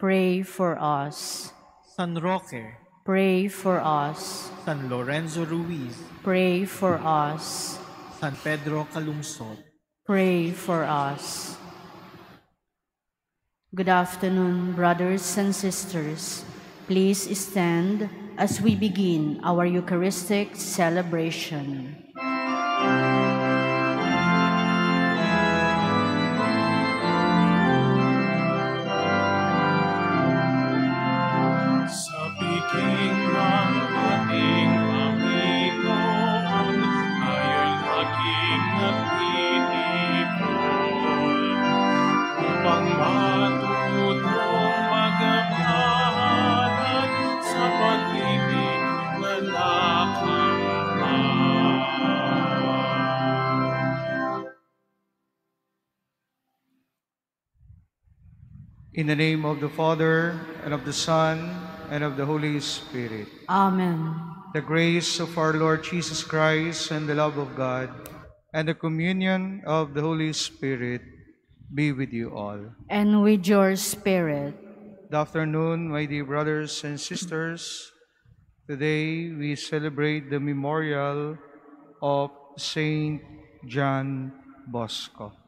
Pray for us. San Roque. Pray for us. San Lorenzo Ruiz. Pray for us. San Pedro Calungsod. Pray for us. Good afternoon, brothers and sisters. Please stand as we begin our Eucharistic celebration. In the name of the Father, and of the Son, and of the Holy Spirit. Amen. The grace of our Lord Jesus Christ, and the love of God, and the communion of the Holy Spirit be with you all. And with your spirit. Good afternoon, my dear brothers and sisters. Today we celebrate the memorial of Saint John Bosco.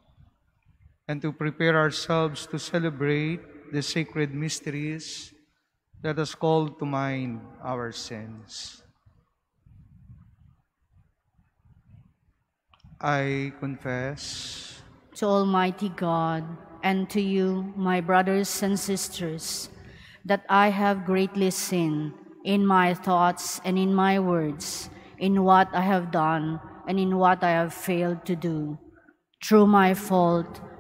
And to prepare ourselves to celebrate the sacred mysteries, let us call to mind our sins. I confess to Almighty God and to you, my brothers and sisters, that I have greatly sinned in my thoughts and in my words, in what I have done and in what I have failed to do. Through my fault,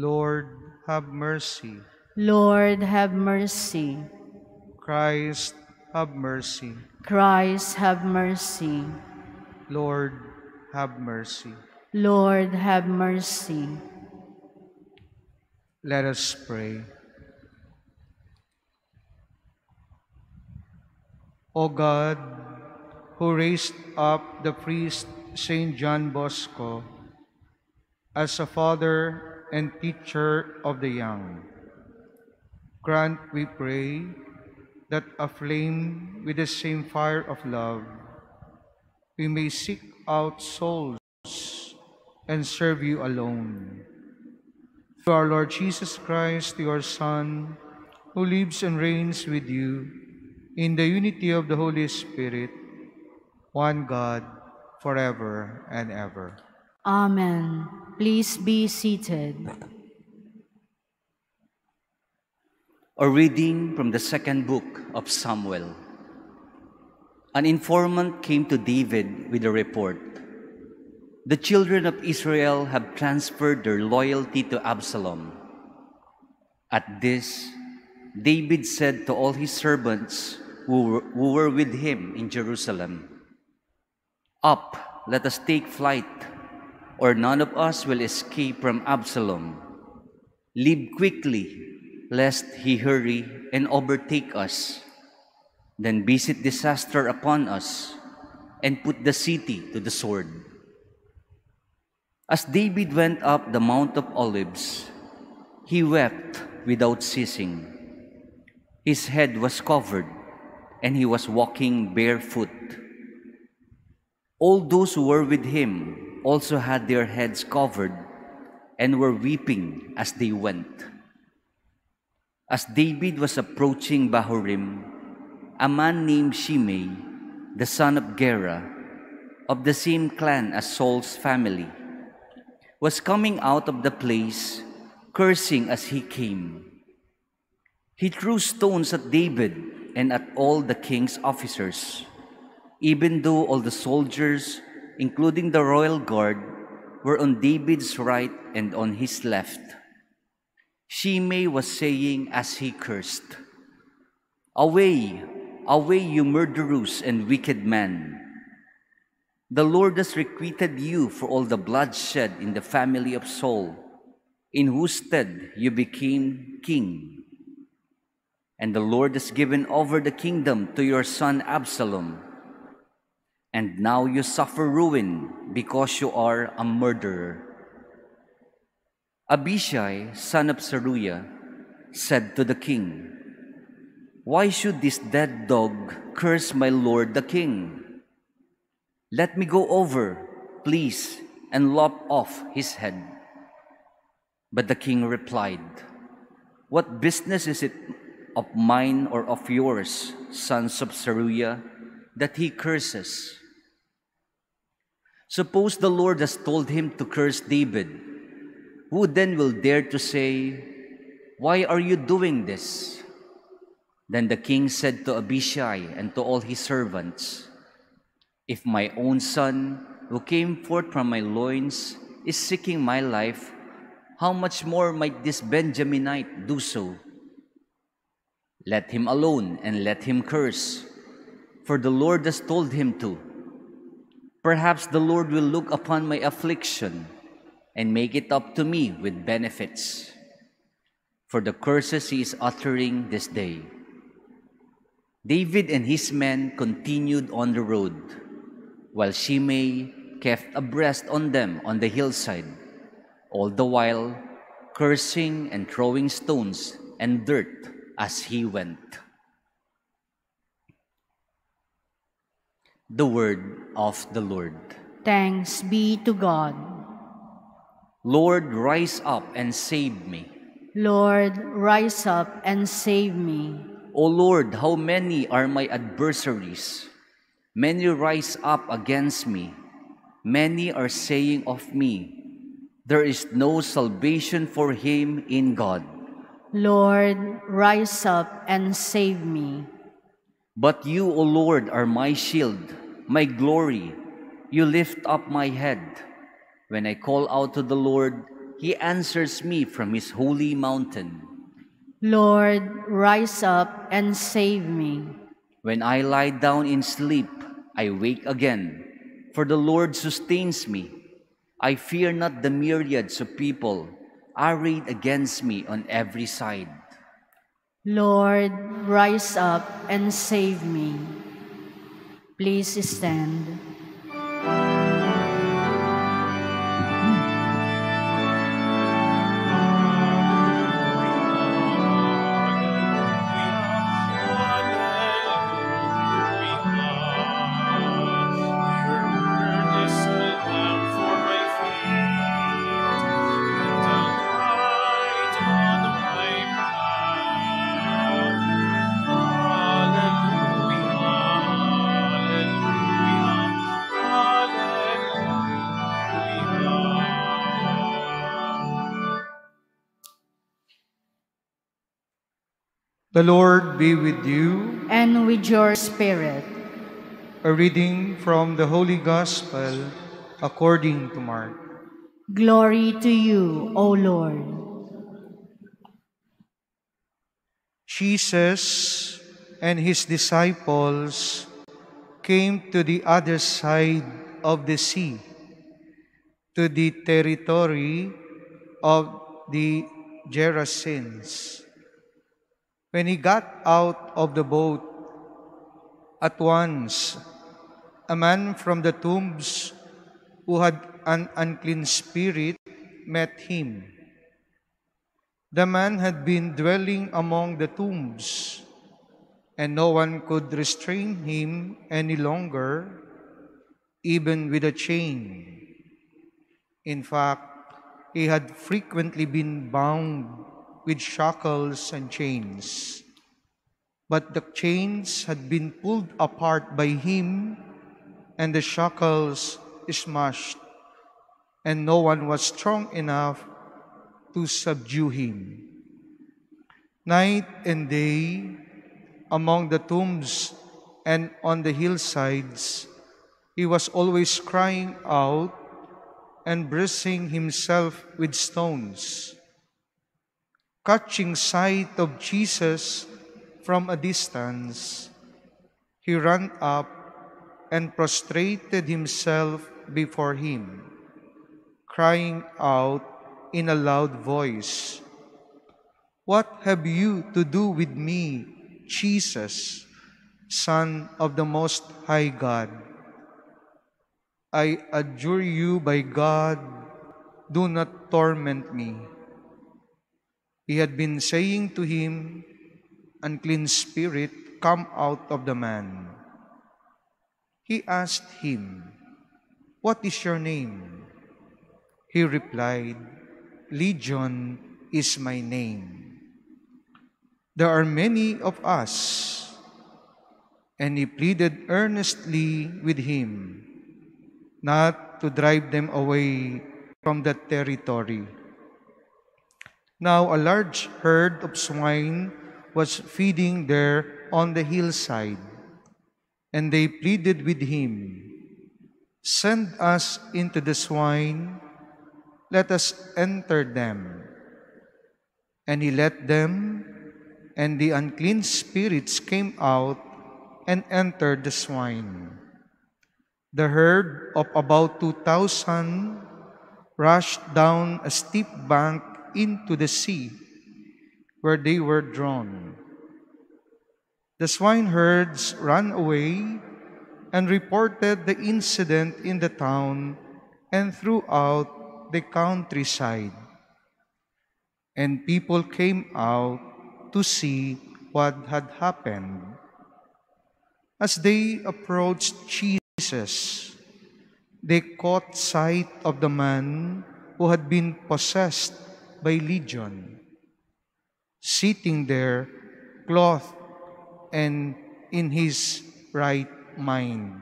Lord, have mercy. Lord, have mercy. Christ, have mercy. Christ, have mercy. Lord, have mercy. Lord, have mercy. Let us pray. O God, who raised up the priest Saint John Bosco as a father and teacher of the young, grant, we pray, that aflame with the same fire of love, we may seek out souls and serve you alone. Through our Lord Jesus Christ, your Son, who lives and reigns with you in the unity of the Holy Spirit, one God, forever and ever. Amen. Please be seated. A reading from the second book of Samuel. An informant came to David with a report. The children of Israel have transferred their loyalty to Absalom. At this, David said to all his servants who were, who were with him in Jerusalem, Up, let us take flight, or none of us will escape from Absalom. Leave quickly, lest he hurry and overtake us. Then visit disaster upon us and put the city to the sword. As David went up the Mount of Olives, he wept without ceasing. His head was covered, and he was walking barefoot. All those who were with him also had their heads covered and were weeping as they went. As David was approaching Bahurim, a man named Shimei, the son of Gera, of the same clan as Saul's family, was coming out of the place, cursing as he came. He threw stones at David and at all the king's officers, even though all the soldiers, including the royal guard, were on David's right and on his left. Shimei was saying as he cursed, Away, away, you murderous and wicked man. The Lord has requited you for all the bloodshed in the family of Saul, in whose stead you became king. And the Lord has given over the kingdom to your son Absalom. And now you suffer ruin because you are a murderer. Abishai, son of Zeruiah, said to the king, Why should this dead dog curse my lord the king? Let me go over, please, and lop off his head. But the king replied, What business is it of mine or of yours, sons of Zeruiah, that he curses? Suppose the Lord has told him to curse David. Who then will dare to say, Why are you doing this? Then the king said to Abishai and to all his servants, If my own son, who came forth from my loins, is seeking my life, how much more might this Benjaminite do so? Let him alone and let him curse, for the Lord has told him to. Perhaps the Lord will look upon my affliction and make it up to me with benefits for the curses he is uttering this day. David and his men continued on the road, while Shimei kept abreast on them on the hillside, all the while cursing and throwing stones and dirt as he went. The word of the Lord. Thanks be to God. Lord, rise up and save me. Lord, rise up and save me. O Lord, how many are my adversaries? Many rise up against me. Many are saying of me, There is no salvation for him in God. Lord, rise up and save me. But you, O Lord, are my shield, my glory. You lift up my head. When I call out to the Lord, he answers me from his holy mountain. Lord, rise up and save me. When I lie down in sleep, I wake again. for the Lord sustains me. I fear not the myriads of people arrayed against me on every side. Lord, rise up and save me. Please stand. The Lord be with you. And with your spirit. A reading from the Holy Gospel according to Mark. Glory to you, O Lord. Jesus and his disciples came to the other side of the sea, to the territory of the Gerasenes. When he got out of the boat, at once a man from the tombs who had an unclean spirit met him. The man had been dwelling among the tombs, and no one could restrain him any longer, even with a chain. In fact, he had frequently been bound with shackles and chains. But the chains had been pulled apart by him, and the shackles smashed, and no one was strong enough to subdue him. Night and day, among the tombs and on the hillsides, he was always crying out and bracing himself with stones. Catching sight of Jesus from a distance, he ran up and prostrated himself before him, crying out in a loud voice, What have you to do with me, Jesus, Son of the Most High God? I adjure you by God, do not torment me. He had been saying to him, Unclean spirit, come out of the man. He asked him, What is your name? He replied, Legion is my name. There are many of us. And he pleaded earnestly with him not to drive them away from that territory. Now a large herd of swine was feeding there on the hillside, and they pleaded with him, Send us into the swine, let us enter them. And he let them, and the unclean spirits came out and entered the swine. The herd of about 2,000 rushed down a steep bank into the sea, where they were drawn. The swineherds ran away and reported the incident in the town and throughout the countryside. And people came out to see what had happened. As they approached Jesus, they caught sight of the man who had been possessed by legion, sitting there, clothed and in his right mind.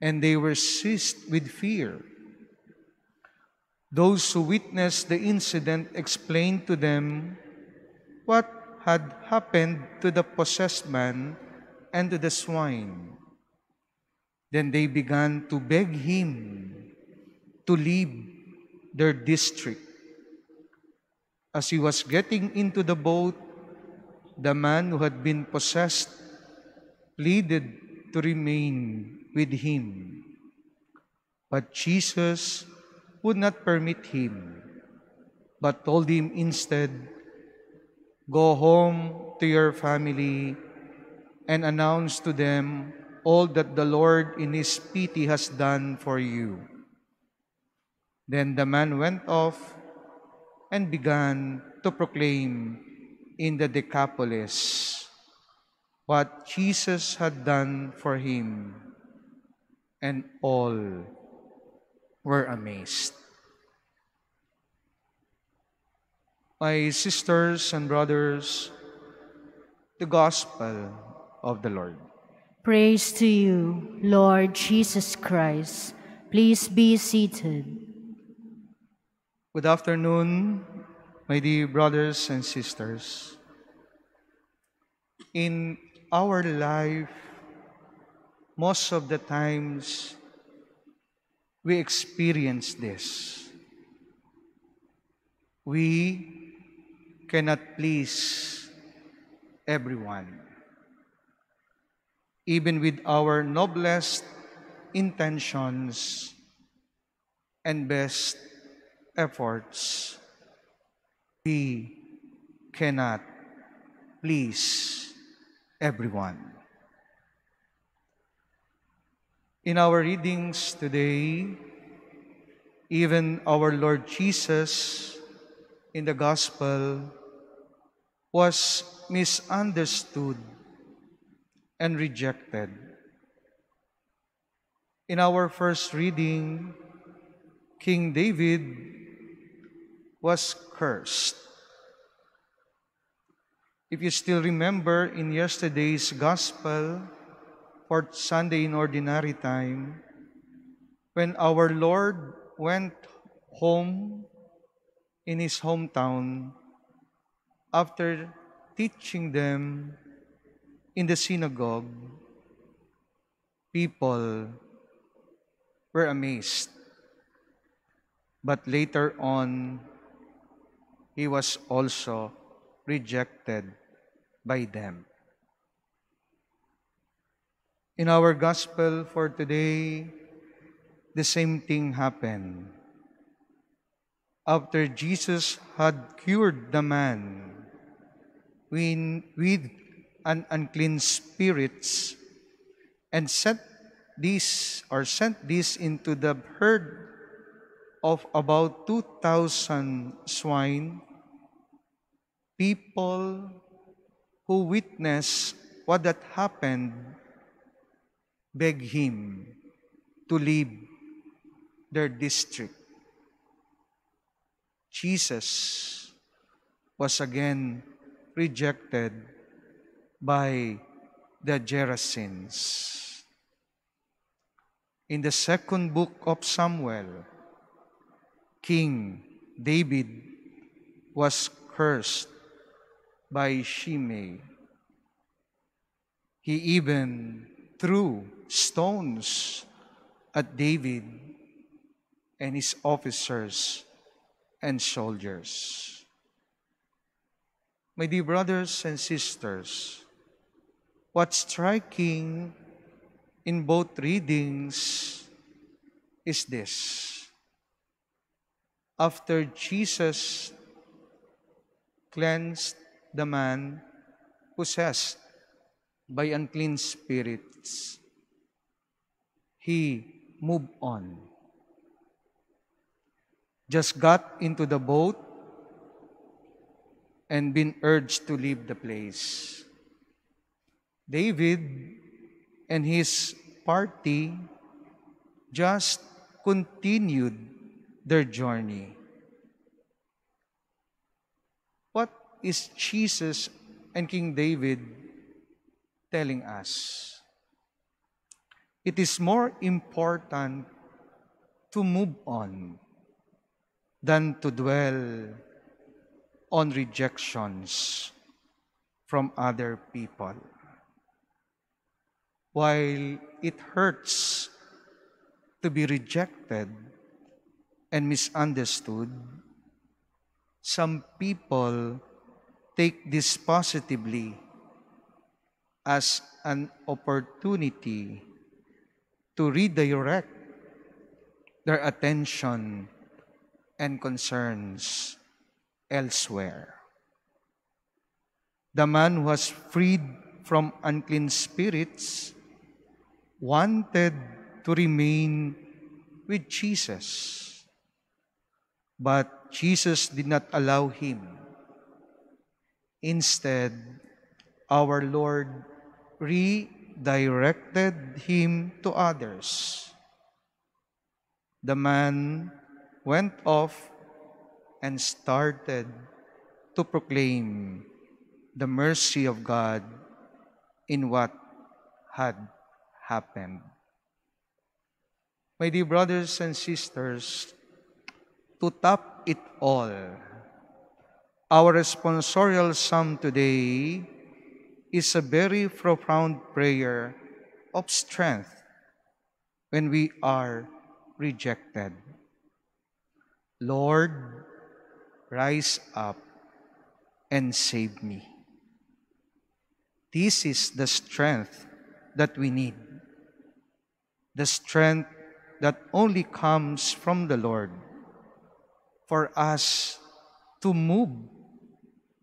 And they were seized with fear. Those who witnessed the incident explained to them what had happened to the possessed man and to the swine. Then they began to beg him to leave their district. As he was getting into the boat, the man who had been possessed pleaded to remain with him. But Jesus would not permit him, but told him instead, Go home to your family and announce to them all that the Lord in His pity has done for you. Then the man went off and began to proclaim in the Decapolis what Jesus had done for him, and all were amazed. My sisters and brothers, the Gospel of the Lord. Praise to you, Lord Jesus Christ. Please be seated. Good afternoon, my dear brothers and sisters. In our life, most of the times, we experience this. We cannot please everyone. Even with our noblest intentions and best efforts, we cannot please everyone. In our readings today, even our Lord Jesus in the Gospel was misunderstood and rejected. In our first reading, King David was cursed. If you still remember in yesterday's Gospel, fourth Sunday in Ordinary Time, when our Lord went home in his hometown, after teaching them in the synagogue, people were amazed. But later on, he was also rejected by them. In our gospel for today, the same thing happened. After Jesus had cured the man with, an unclean spirits and sent this or sent this into the herd of about 2,000 swine, people who witnessed what that happened beg him to leave their district. Jesus was again rejected by the Gerasenes. In the second book of Samuel, King David was cursed by Shimei. He even threw stones at David and his officers and soldiers. My dear brothers and sisters, what's striking in both readings is this. After Jesus cleansed the man possessed by unclean spirits, he moved on. Just got into the boat and been urged to leave the place. David and his party just continued their journey. What is Jesus and King David telling us? It is more important to move on than to dwell on rejections from other people. While it hurts to be rejected and misunderstood, some people take this positively as an opportunity to redirect their attention and concerns elsewhere. The man who was freed from unclean spirits wanted to remain with Jesus, but Jesus did not allow him. Instead, our Lord redirected him to others. The man went off and started to proclaim the mercy of God in what had happened. My dear brothers and sisters, to top it all, our responsorial psalm today is a very profound prayer of strength when we are rejected. Lord, rise up and save me. This is the strength that we need. The strength that only comes from the Lord for us to move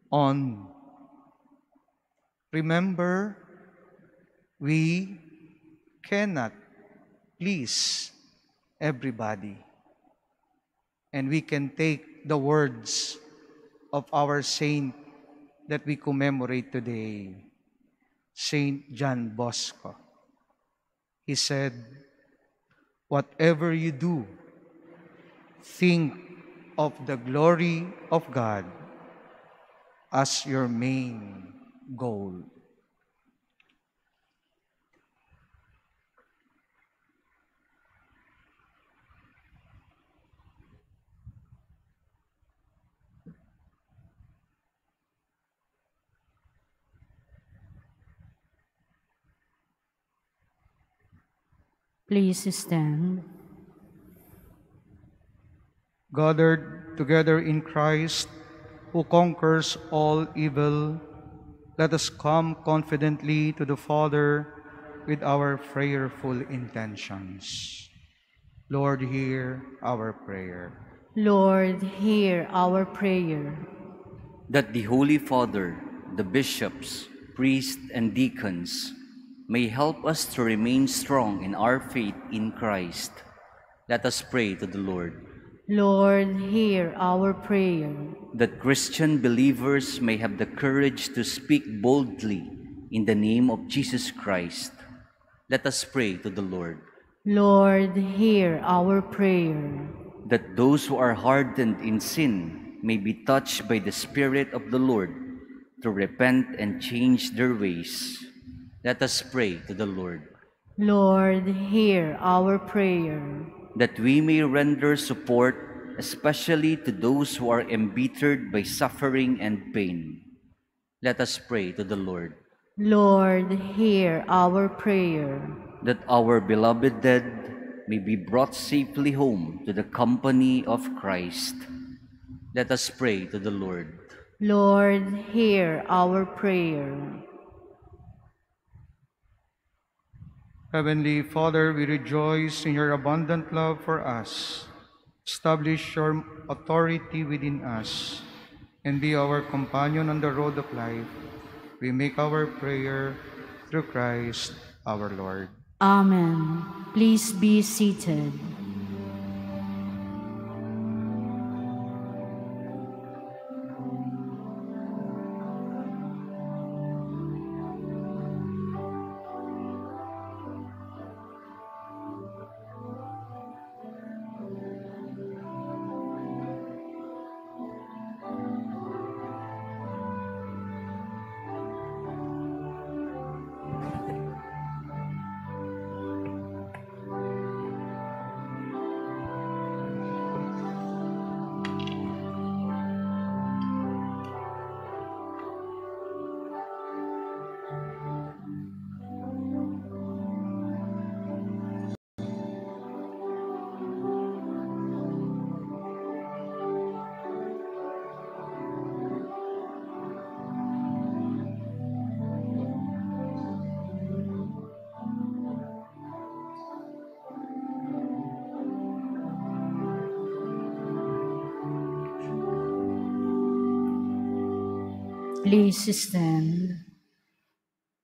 on. Remember, we cannot please everybody. And we can take the words of our saint that we commemorate today, Saint John Bosco. He said, Whatever you do, think of the glory of God as your main goal. Please stand. Gathered together in Christ, who conquers all evil, let us come confidently to the Father with our prayerful intentions. Lord, hear our prayer. Lord, hear our prayer. that the Holy Father, the bishops, priests, and deacons may help us to remain strong in our faith in Christ. Let us pray to the Lord. Lord, hear our prayer. That Christian believers may have the courage to speak boldly in the name of Jesus Christ. Let us pray to the Lord. Lord, hear our prayer. That those who are hardened in sin may be touched by the Spirit of the Lord to repent and change their ways. Let us pray to the Lord. Lord, hear our prayer. That we may render support especially to those who are embittered by suffering and pain. Let us pray to the Lord Lord, hear our prayer. that our beloved dead may be brought safely home to the company of Christ. Let us pray to the Lord Lord, hear our prayer. Heavenly Father, we rejoice in your abundant love for us. Establish your authority within us and be our companion on the road of life. We make our prayer through Christ our Lord. Amen. Please be seated.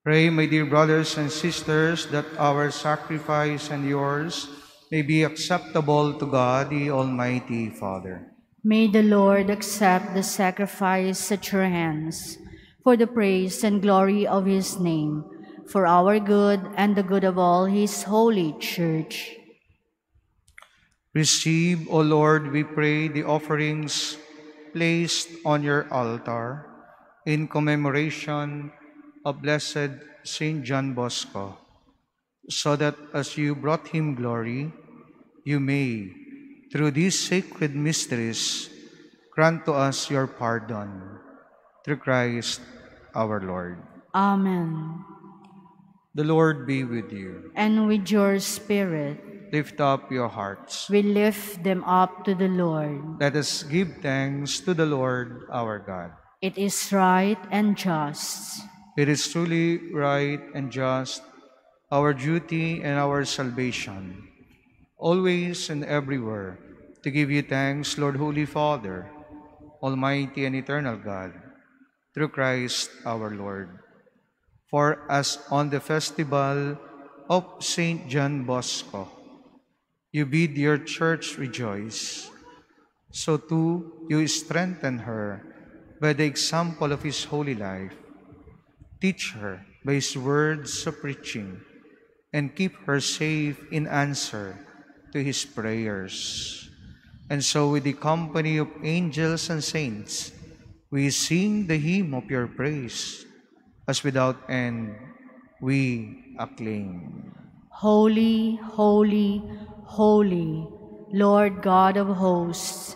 Pray, my dear brothers and sisters, that our sacrifice and yours may be acceptable to God, the Almighty Father. May the Lord accept the sacrifice at your hands for the praise and glory of his name, for our good and the good of all his holy church. Receive, O Lord, we pray, the offerings placed on your altar in commemoration of Blessed Saint John Bosco, so that as you brought him glory, you may, through these sacred mysteries, grant to us your pardon. Through Christ our Lord. Amen. The Lord be with you. And with your spirit, Lift up your hearts. we lift them up to the Lord. Let us give thanks to the Lord our God. It is right and just. It is truly right and just, our duty and our salvation, always and everywhere, to give you thanks, Lord Holy Father, Almighty and eternal God, through Christ our Lord. For as on the festival of Saint John Bosco, you bid your church rejoice, so too you strengthen her by the example of his holy life Teach her by his words of preaching, and keep her safe in answer to his prayers. And so, with the company of angels and saints, we sing the hymn of your praise, as without end we acclaim. Holy, holy, holy, Lord God of hosts,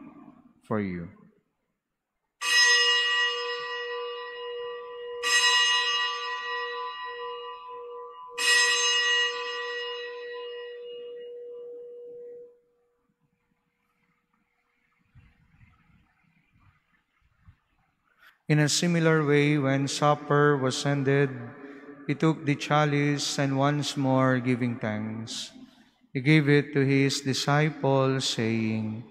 for you. In a similar way, when supper was ended, he took the chalice and once more giving thanks, he gave it to his disciples, saying,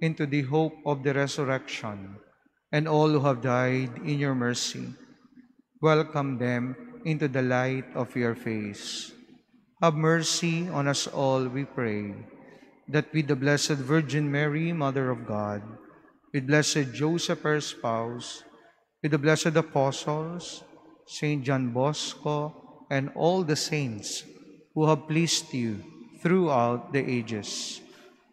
into the hope of the resurrection, and all who have died in your mercy. Welcome them into the light of your face. Have mercy on us all, we pray, that with the Blessed Virgin Mary, Mother of God, with Blessed Joseph, her spouse, with the blessed apostles, Saint John Bosco, and all the saints who have pleased you throughout the ages,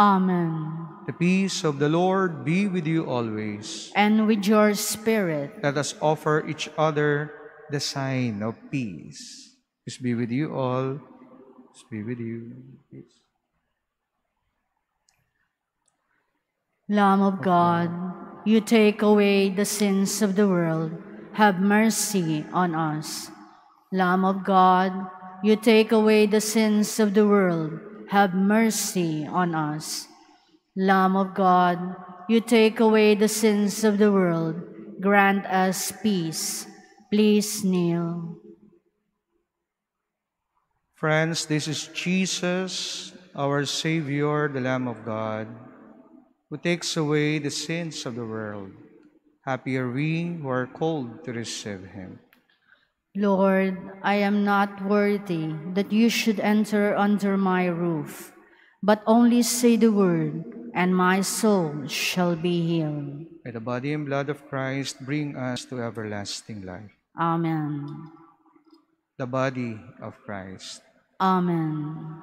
Amen. The peace of the Lord be with you always. And with your spirit, Let us offer each other the sign of peace. Peace be with you all. Peace be with you. Peace. Lamb of God, you take away the sins of the world, have mercy on us. Lamb of God, you take away the sins of the world, have mercy on us. Lamb of God, you take away the sins of the world, grant us peace. Please kneel. Friends, this is Jesus, our Savior, the Lamb of God, who takes away the sins of the world. Happy are we who are called to receive him. Lord, I am not worthy that you should enter under my roof, but only say the word, and my soul shall be healed. May the body and blood of Christ bring us to everlasting life. Amen. The body of Christ. Amen.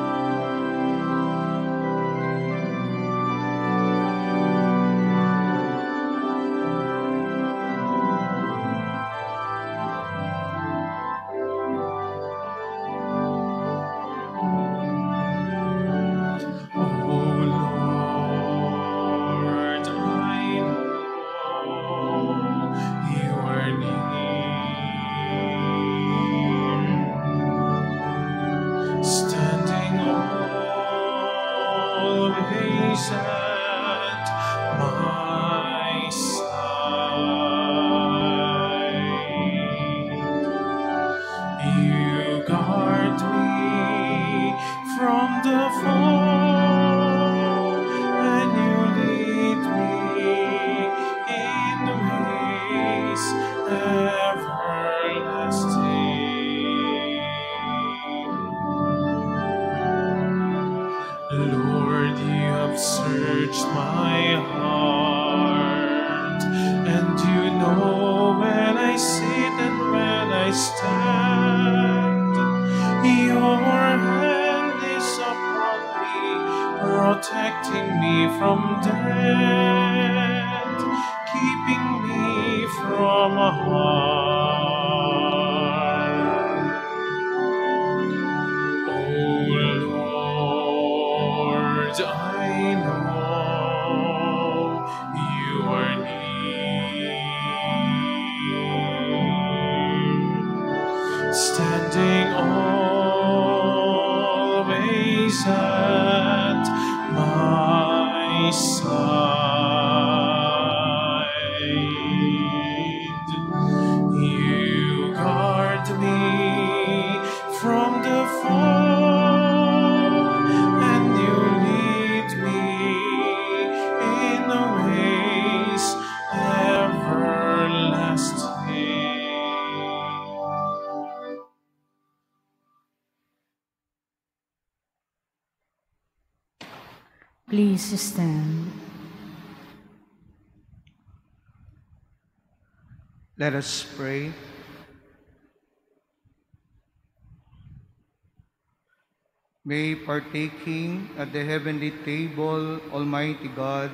From the fall, Stand. Let us pray. May partaking at the heavenly table, Almighty God,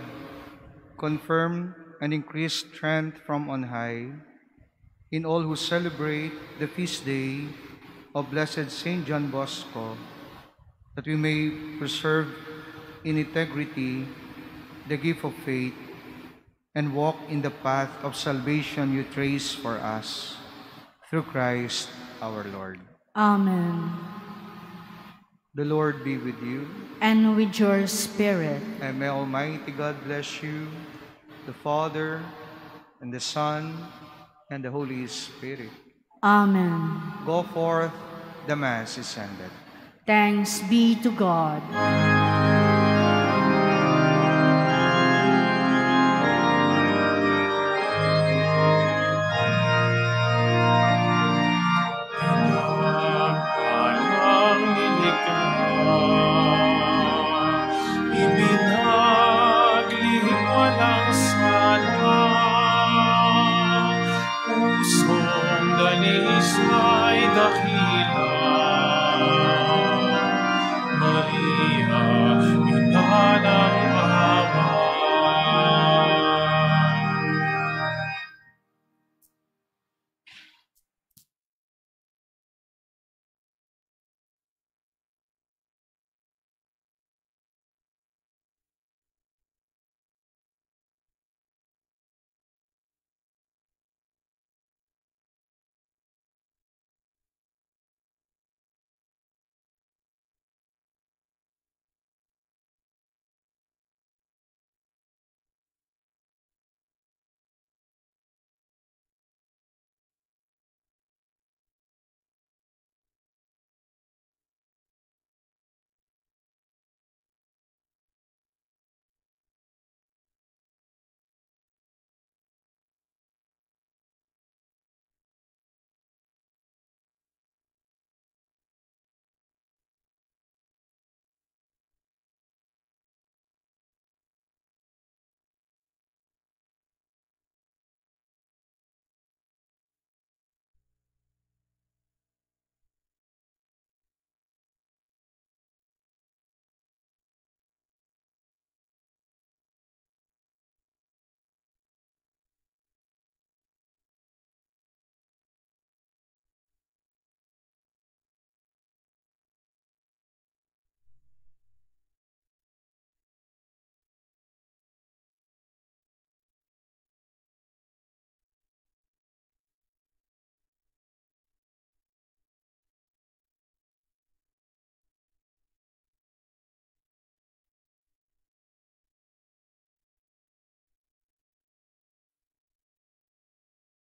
confirm and increase strength from on high in all who celebrate the feast day of Blessed Saint John Bosco, that we may preserve in integrity the gift of faith and walk in the path of salvation you trace for us through Christ our Lord. Amen. The Lord be with you, And with your spirit. and may Almighty God bless you, the Father, and the Son, and the Holy Spirit. Amen. Go forth, the Mass is ended. Thanks be to God.